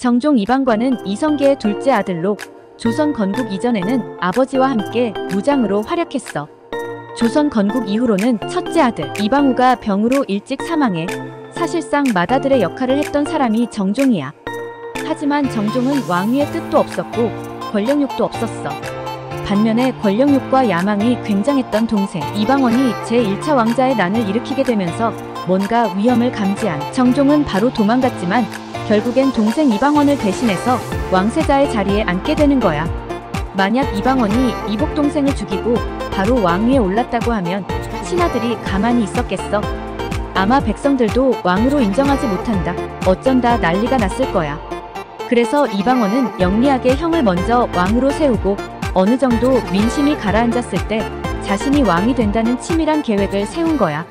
정종 이방관은 이성계의 둘째 아들로 조선 건국 이전에는 아버지와 함께 무장으로 활약했어. 조선 건국 이후로는 첫째 아들 이방우가 병으로 일찍 사망해 사실상 맏아들의 역할을 했던 사람이 정종이야. 하지만 정종은 왕위의 뜻도 없었고 권력욕도 없었어. 반면에 권력욕과 야망이 굉장했던 동생 이방원이 제1차 왕자의 난을 일으키게 되면서 뭔가 위험을 감지한 정종은 바로 도망갔지만 결국엔 동생 이방원을 대신해서 왕세자의 자리에 앉게 되는 거야. 만약 이방원이 이복 동생을 죽이고 바로 왕위에 올랐다고 하면 신하들이 가만히 있었겠어. 아마 백성들도 왕으로 인정하지 못한다. 어쩐다 난리가 났을 거야. 그래서 이방원은 영리하게 형을 먼저 왕으로 세우고 어느 정도 민심이 가라앉았을 때 자신이 왕이 된다는 치밀한 계획을 세운 거야.